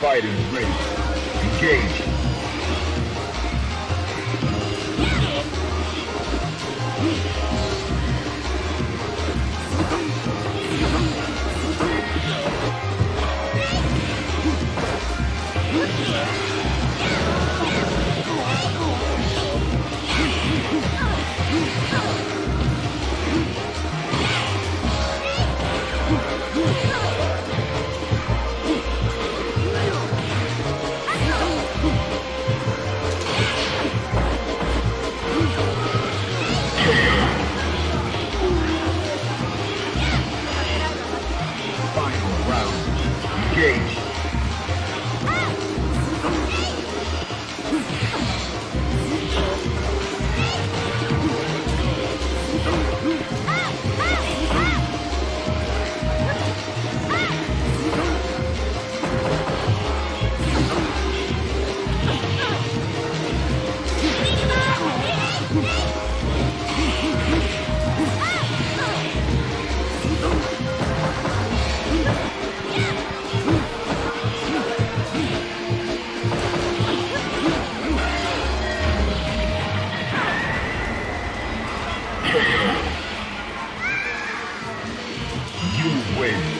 Fighters ready. Engage. Round. Engage. wait.